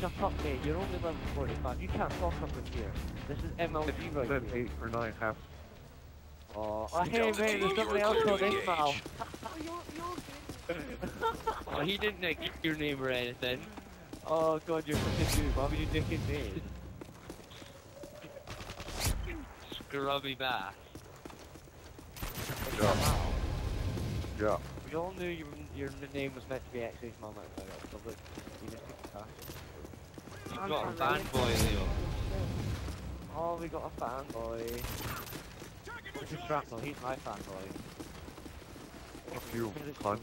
shut up, mate. You're only level 45. You can't talk up in here. This is MLG right Then here. eight or nine half. Oh, oh hey, mate, there's somebody else called Ishmal. Oh, you're, you're Oh, he didn't uh, give your name or anything. Oh god, you're such a dude. Why would you dicking me? Scrubby bass. Yeah. Yeah. We all knew your, your name was meant to be X's mama, so look, you just took the cash. You've I'm got a fanboy, Leo. Oh, we got a fanboy. This is Shrapnel, he's my fanboy. Fuck you, cunt.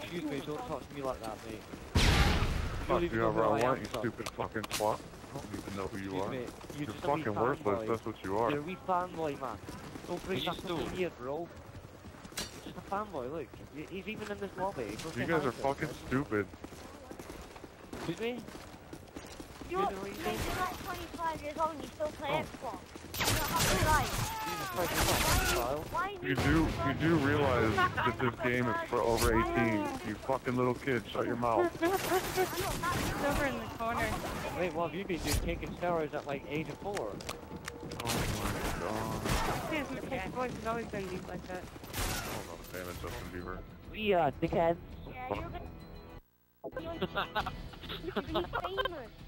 Excuse me, don't talk to me like that, mate. Fuck don't you know ever who I I want, you son. stupid fucking twat. I don't even know who you Excuse are. me, You're You're just a fucking worthless, fanboy. that's what you are. You're a wee fanboy, man. Don't bring you that stole. up here, bro. You're just a fanboy, look. He's even in this lobby. Go You guys are to him, fucking stupid. Excuse me? You're, You know you you're like 25 years old and you still play Oh. Xbox. You don't have the right. Jesus Christ, you're not a child. Why You do, realize that this game is for over 18. You fucking little kid, shut your mouth. I'm not that It's over in the corner. Wait, what have you been doing? Taking steroids at like age of four? Oh my His his voice has always been deep like that. Hold on, damn it, Justin Bieber. We are dickheads. Yeah, you're gonna... You're, you're gonna be famous.